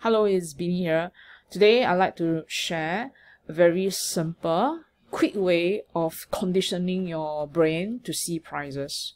Hello, it's Binni here. Today I'd like to share a very simple, quick way of conditioning your brain to see prices.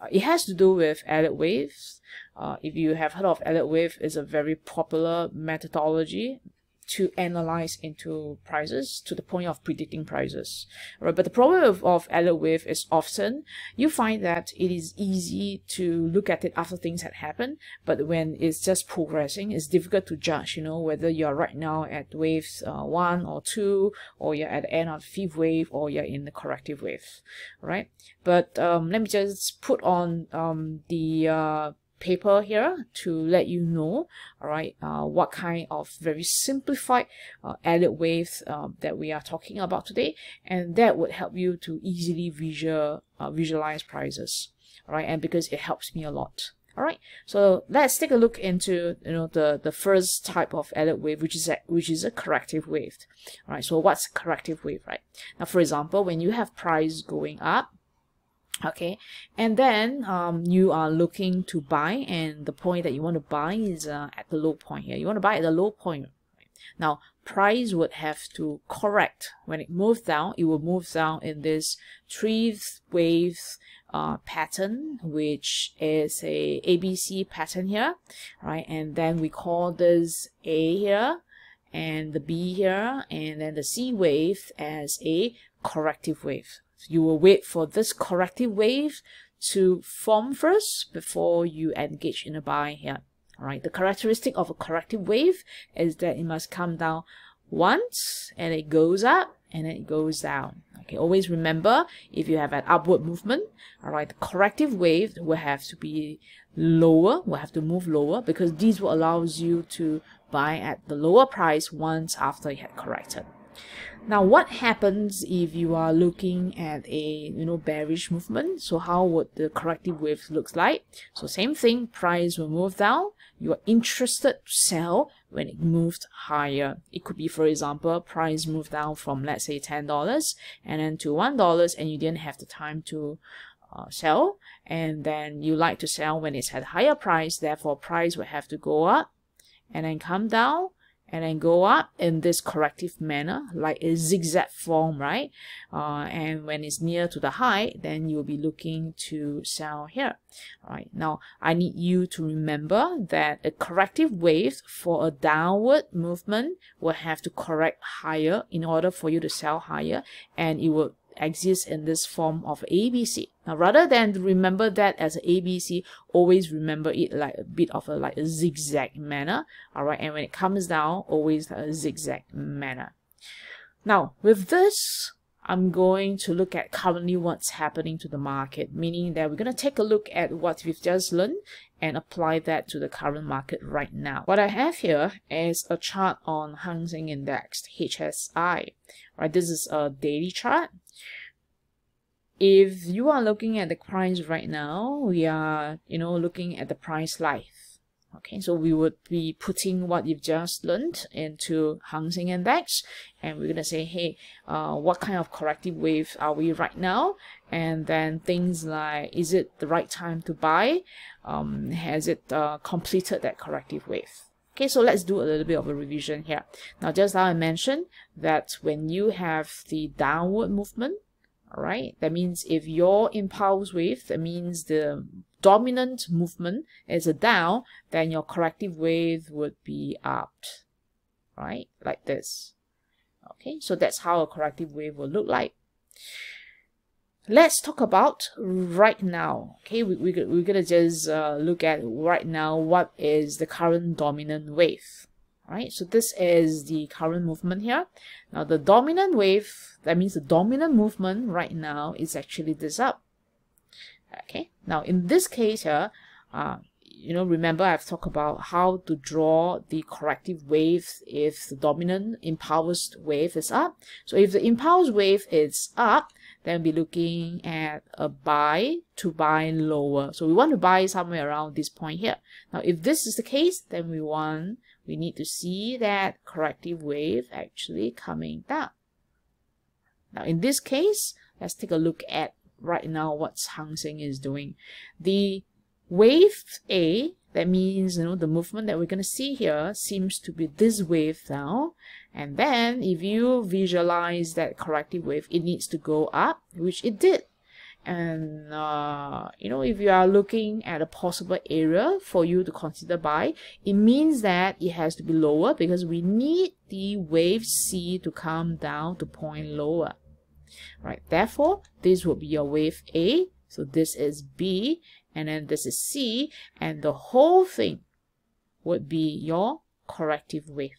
Uh, it has to do with Elliott waves. Uh, if you have heard of Elliott wave, it's a very popular methodology to analyze into prices to the point of predicting prices. Right? But the problem of, of wave is often you find that it is easy to look at it after things had happened, but when it's just progressing, it's difficult to judge, you know, whether you're right now at waves uh, one or two, or you're at the end of the fifth wave, or you're in the corrective wave, right? But um, let me just put on um, the uh, paper here to let you know all right uh, what kind of very simplified uh, Elliott waves uh, that we are talking about today and that would help you to easily visual uh, visualize prices all right and because it helps me a lot all right so let's take a look into you know the the first type of Elliott wave which is a which is a corrective wave all right so what's a corrective wave right? Now for example when you have price going up okay. And then um, you are looking to buy and the point that you want to buy is uh, at the low point here. You want to buy at the low point. Now price would have to correct. When it moves down it will move down in this three waves uh, pattern which is a ABC pattern here right? And then we call this A here and the B here and then the C wave as a corrective wave you will wait for this corrective wave to form first before you engage in a buy here. Alright, the characteristic of a corrective wave is that it must come down once and it goes up and then it goes down. Okay, always remember if you have an upward movement, alright, the corrective wave will have to be lower, will have to move lower because this will allows you to buy at the lower price once after it had corrected. Now, what happens if you are looking at a you know bearish movement? So how would the corrective wave looks like? So same thing, price will move down. You are interested to sell when it moved higher. It could be, for example, price moved down from let's say ten dollars and then to one dollars, and you didn't have the time to uh, sell, and then you like to sell when it's at higher price. Therefore, price will have to go up and then come down and then go up in this corrective manner like a zigzag form right? Uh, and when it's near to the high then you'll be looking to sell here all right? Now I need you to remember that a corrective wave for a downward movement will have to correct higher in order for you to sell higher and it will exists in this form of ABC. Now, rather than remember that as ABC, always remember it like a bit of a like a zigzag manner. All right, and when it comes down, always a zigzag manner. Now, with this, I'm going to look at currently what's happening to the market, meaning that we're going to take a look at what we've just learned and apply that to the current market right now. What I have here is a chart on Hang Seng Index, HSI. Right, this is a daily chart. If you are looking at the price right now, we are, you know, looking at the price live. Okay, so we would be putting what you've just learned into Hang Seng Index, and we're gonna say, hey, uh, what kind of corrective wave are we right now? And then things like, is it the right time to buy? Um, has it uh, completed that corrective wave? Okay, so let's do a little bit of a revision here. Now, just now I mentioned that when you have the downward movement, all right, that means if your impulse wave, that means the dominant movement is a down, then your corrective wave would be up, right? Like this. Okay, so that's how a corrective wave will look like. Let's talk about right now. Okay, we, we, we're going to just uh, look at right now what is the current dominant wave. Right, so this is the current movement here. Now the dominant wave, that means the dominant movement right now is actually this up. Okay, now in this case here, uh, you know, remember I've talked about how to draw the corrective wave if the dominant impulse wave is up. So if the impulse wave is up, then we'll be looking at a buy to buy lower. So we want to buy somewhere around this point here. Now, if this is the case, then we want, we need to see that corrective wave actually coming down. Now, in this case, let's take a look at right now what Hang Seng is doing. The wave A, that means, you know, the movement that we're going to see here seems to be this wave now. And then if you visualize that corrective wave, it needs to go up, which it did. And, uh, you know, if you are looking at a possible area for you to consider buy, it means that it has to be lower because we need the wave C to come down to point lower. Right, therefore, this will be your wave A. So this is B, and then this is C, and the whole thing would be your corrective wave.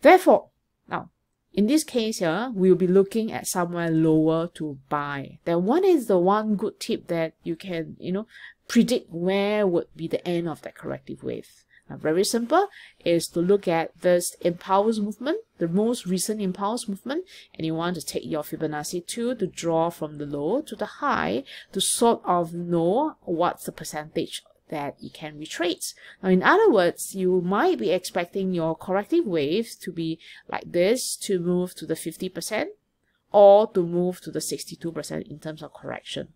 Therefore, now, in this case here, we'll be looking at somewhere lower to buy. Then what is the one good tip that you can, you know, predict where would be the end of that corrective wave? Now, very simple is to look at this impulse movement, the most recent impulse movement, and you want to take your Fibonacci tool to draw from the low to the high to sort of know what's the percentage that you can retrace. Now, in other words, you might be expecting your corrective wave to be like this to move to the 50% or to move to the 62% in terms of correction.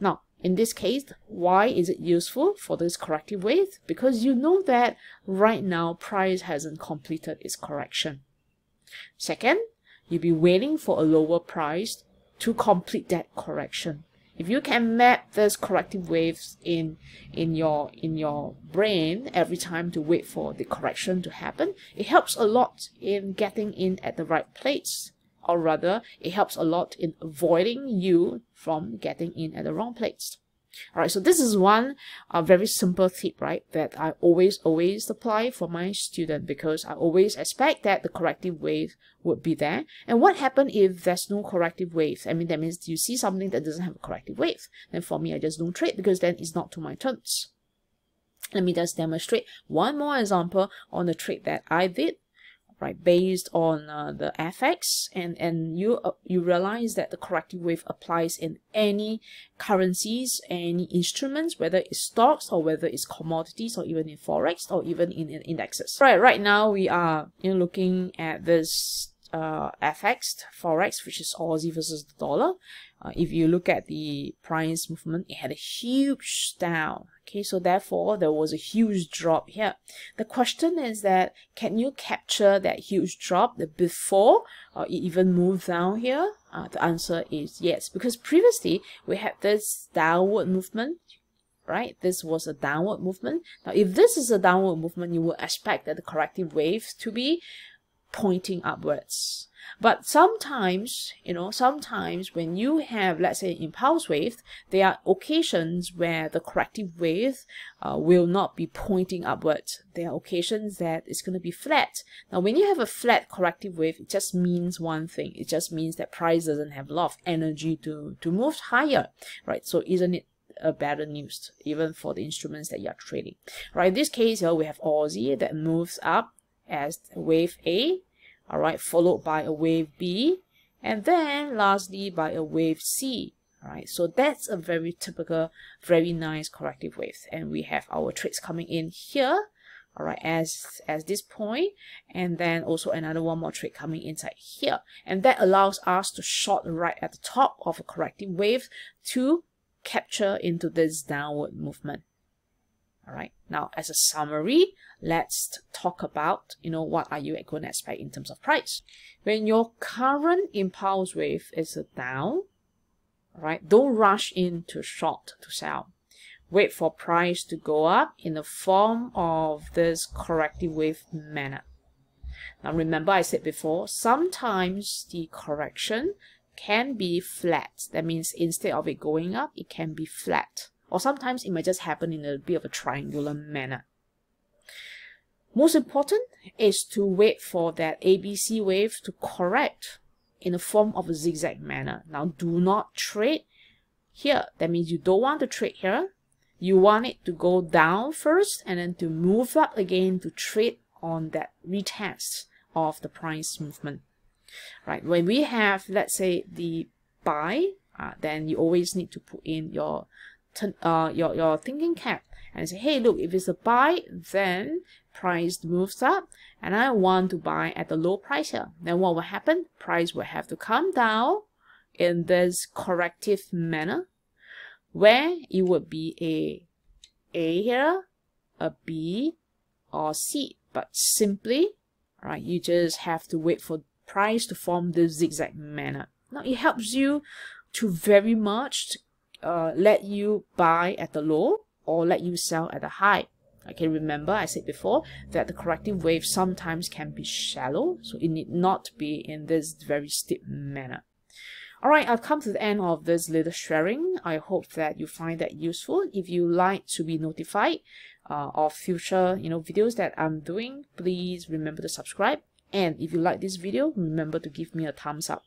Now, in this case, why is it useful for this corrective wave? Because you know that right now price hasn't completed its correction. Second, you'll be waiting for a lower price to complete that correction. If you can map this corrective waves in in your in your brain every time to wait for the correction to happen, it helps a lot in getting in at the right place or rather it helps a lot in avoiding you from getting in at the wrong place. Alright, so this is one uh, very simple tip, right, that I always, always apply for my student because I always expect that the corrective wave would be there. And what happens if there's no corrective wave? I mean, that means you see something that doesn't have a corrective wave. Then for me, I just don't trade because then it's not to my terms. Let me just demonstrate one more example on the trade that I did right based on uh, the FX and and you uh, you realize that the corrective wave applies in any currencies any instruments whether it's stocks or whether it's commodities or even in forex or even in, in indexes. Right right now we are you know looking at this uh, FX forex which is Aussie versus the dollar uh, if you look at the price movement it had a huge down Okay, so therefore there was a huge drop here. The question is that can you capture that huge drop the before uh, it even moved down here? Uh, the answer is yes, because previously we had this downward movement right? This was a downward movement. Now, if this is a downward movement, you would expect that the corrective wave to be pointing upwards. But sometimes, you know, sometimes when you have, let's say, impulse wave, there are occasions where the corrective wave uh, will not be pointing upwards. There are occasions that it's going to be flat. Now, when you have a flat corrective wave, it just means one thing. It just means that price doesn't have a lot of energy to, to move higher, right? So isn't it a better news even for the instruments that you're trading right in this case here we have aussie that moves up as wave a all right, followed by a wave B, and then lastly by a wave C. All right, so that's a very typical, very nice corrective wave. And we have our trades coming in here, all right, as, as this point, and then also another one more trade coming inside here. And that allows us to short right at the top of a corrective wave to capture into this downward movement. All right. Now, as a summary, let's talk about, you know, what are you going to expect in terms of price. When your current impulse wave is a down, right, don't rush into short to sell. Wait for price to go up in the form of this corrective wave manner. Now, remember I said before, sometimes the correction can be flat. That means instead of it going up, it can be flat or sometimes it might just happen in a bit of a triangular manner. Most important is to wait for that ABC wave to correct in the form of a zigzag manner. Now do not trade here. That means you don't want to trade here. You want it to go down first and then to move up again to trade on that retest of the price movement. Right, when we have, let's say, the buy, uh, then you always need to put in your uh, your, your thinking cap and say, hey, look, if it's a buy, then price moves up and I want to buy at the low price here. Then what will happen? Price will have to come down in this corrective manner where it would be a A here, a B, or C. But simply, right, you just have to wait for price to form this zigzag manner. Now it helps you to very much uh, let you buy at the low or let you sell at the high. Okay, remember I said before that the corrective wave sometimes can be shallow, so it need not be in this very steep manner. Alright, I've come to the end of this little sharing. I hope that you find that useful. If you like to be notified uh, of future you know videos that I'm doing, please remember to subscribe. And if you like this video, remember to give me a thumbs up.